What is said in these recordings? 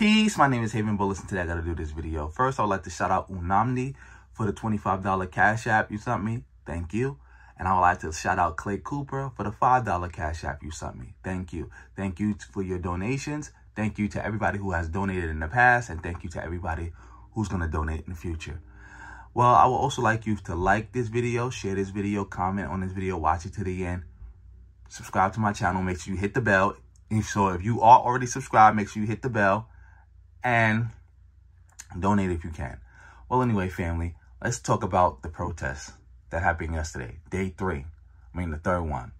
Peace, my name is Javen Bullets, and today I gotta do this video. First, I would like to shout out Unamni for the $25 Cash App you sent me. Thank you. And I would like to shout out Clay Cooper for the $5 Cash App you sent me. Thank you. Thank you for your donations. Thank you to everybody who has donated in the past, and thank you to everybody who's gonna donate in the future. Well, I would also like you to like this video, share this video, comment on this video, watch it to the end. Subscribe to my channel. Make sure you hit the bell. And so if you are already subscribed, make sure you hit the bell and donate if you can. Well, anyway, family, let's talk about the protests that happened yesterday, day three. I mean, the third one.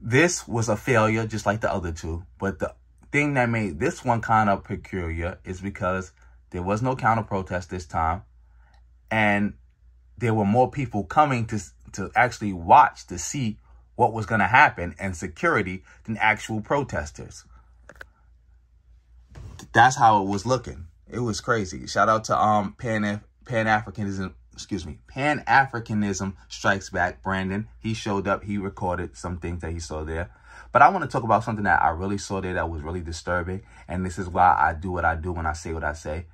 This was a failure, just like the other two. But the thing that made this one kind of peculiar is because there was no counter protest this time. And there were more people coming to, to actually watch to see what was going to happen and security than actual protesters that's how it was looking. It was crazy. Shout out to um Pan Pan Africanism, excuse me, Pan Africanism Strikes Back. Brandon, he showed up. He recorded some things that he saw there. But I want to talk about something that I really saw there that was really disturbing, and this is why I do what I do when I say what I say.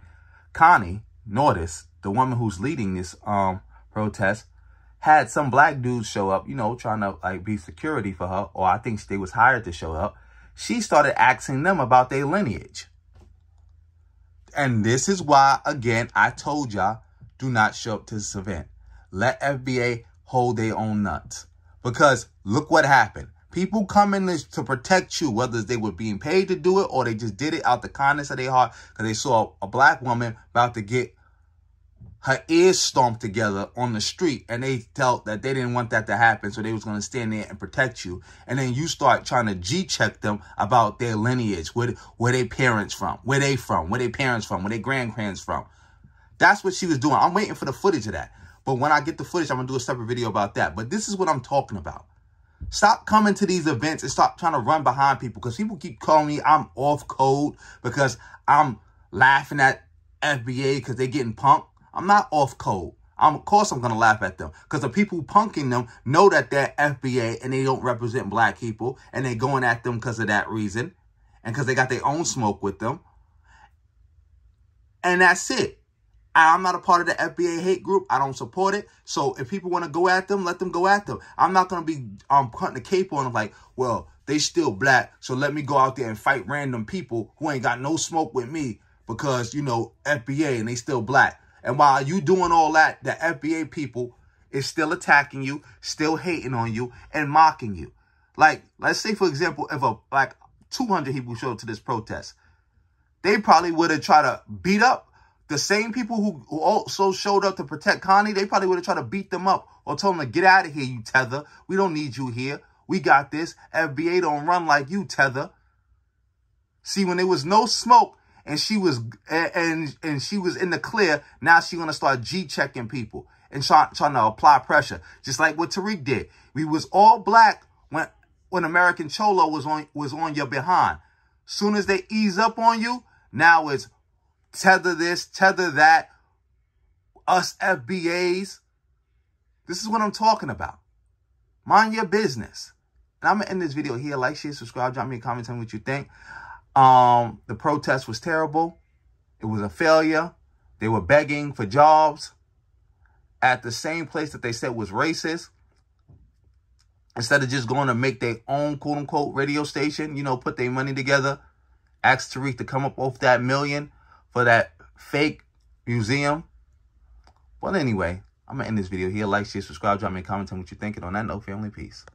Connie Nordis, the woman who's leading this um protest, had some black dudes show up, you know, trying to like be security for her, or I think they was hired to show up. She started asking them about their lineage. And this is why, again, I told y'all, do not show up to this event. Let FBA hold their own nuts. Because look what happened. People coming to protect you, whether they were being paid to do it or they just did it out the kindness of their heart because they saw a black woman about to get her ears stomped together on the street and they felt that they didn't want that to happen so they was going to stand there and protect you. And then you start trying to g-check them about their lineage where where their parents from where they from where their parents from where their grandparents from. That's what she was doing. I'm waiting for the footage of that. But when i get the footage i'm gonna do a separate video about that. But this is what i'm talking about. Stop coming to these events and stop trying to run behind people because people keep calling me I'm off code because I'm laughing at FBA because they're getting punked. I'm not off code. I'm, of course I'm going to laugh at them because the people punking them know that they're FBA and they don't represent black people and they're going at them because of that reason and because they got their own smoke with them. And that's it. I'm not a part of the FBA hate group. I don't support it. So if people want to go at them, let them go at them. I'm not going to be um, putting the cape on them like, well, they still black. So let me go out there and fight random people who ain't got no smoke with me because, you know, FBA and they still black. And while you doing all that, the FBA people is still attacking you, still hating on you, and mocking you. Like, let's say, for example, if a like 200 people showed up to this protest, they probably would have tried to beat up the same people who, who also showed up to protect Connie. They probably would have tried to beat them up or told them to get out of here, you tether. We don't need you here. We got this. FBA don't run like you, tether. See, when there was no smoke, and she was and and she was in the clear. Now she's gonna start G checking people and trying trying to apply pressure, just like what Tariq did. We was all black when when American Cholo was on was on your behind. Soon as they ease up on you, now it's tether this, tether that. Us FBAs. This is what I'm talking about. Mind your business. And I'm going to end this video here. Like, share, subscribe, drop me a comment, tell me what you think. Um, the protest was terrible. It was a failure. They were begging for jobs at the same place that they said was racist. Instead of just going to make their own quote unquote radio station, you know, put their money together, ask Tariq to come up off that million for that fake museum. But anyway, I'm going to end this video here. Like, share, subscribe, drop me a comment, tell me what you're thinking. On that note, family, peace.